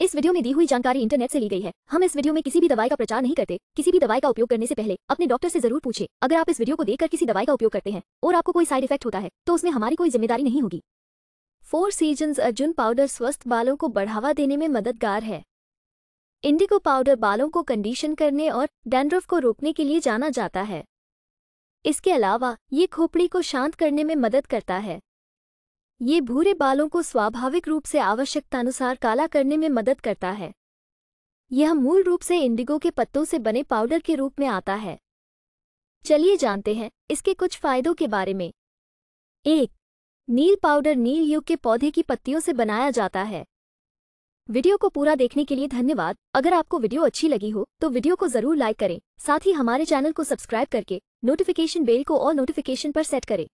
इस वीडियो में दी हुई जानकारी इंटरनेट से ली गई है। हम इस वीडियो में किसी भी दवाई का प्रचार नहीं करते। किसी भी दवाई का उपयोग करने से पहले अपने डॉक्टर से ज़रूर पूछे। अगर आप इस वीडियो को देखकर किसी दवाई का उपयोग करते हैं और आपको कोई साइड इफ़ेक्ट होता है तो उसमें हमारी कोई ज़िम्मेदारी नहीं होगी। फोर सीज़न अर्जुन पाउडर स्वस्थ बालों को बढ़ावा देने में मददगार है। इंडिगो पाउडर बालों को कंडीशन करने और डैंड्रफ को रोकने के लिए जाना जाता है। इसके अलावा ये खोपड़ी को शांत करने में मदद करता है। ये भूरे बालों को स्वाभाविक रूप से आवश्यकतानुसार काला करने में मदद करता है। यह मूल रूप से इंडिगो के पत्तों से बने पाउडर के रूप में आता है। चलिए जानते हैं इसके कुछ फायदों के बारे में। एक, नील पाउडर नील युग के पौधे की पत्तियों से बनाया जाता है। वीडियो को पूरा देखने के लिए धन्यवाद। अगर आपको वीडियो अच्छी लगी हो तो वीडियो को ज़रूर लाइक करें। साथ ही हमारे चैनल को सब्सक्राइब करके नोटिफिकेशन बेल को और नोटिफिकेशन पर सेट करें।